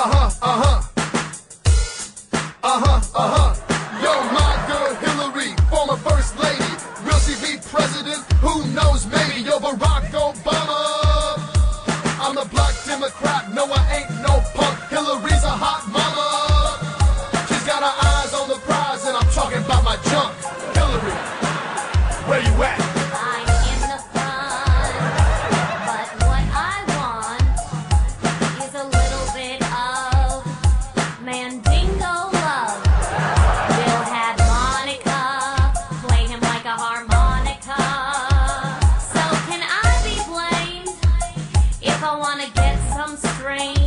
Uh-huh, uh-huh. Uh-huh, uh-huh. Yo, my girl Hillary, former first lady. Will she be president? Who knows, maybe. Yo, Barack Obama. I'm the black Democrat. No, I ain't no punk. Hillary's a hot mama. She's got her eyes on the prize, and I'm talking about my junk. Hillary, where you at? I want to get some strange?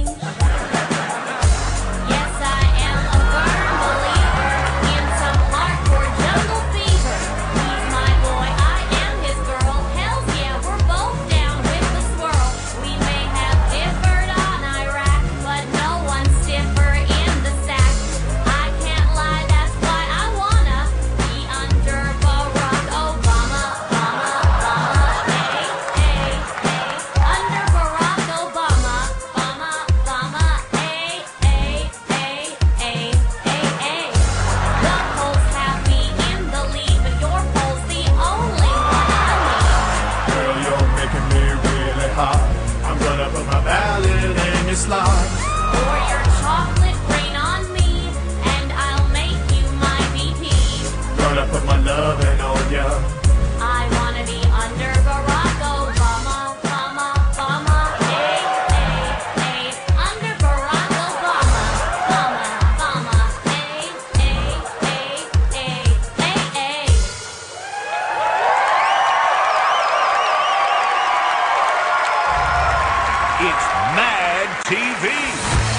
Ballot in your. Pour your chocolate rain on me, and I'll make you my VP. Gonna put my loving on ya. I wanna be under Barack Obama, Obama, Obama, hey, hey, hey. Under Barack Obama, Obama, Obama, hey, hey, hey, hey, hey, hey. It's Mad TV.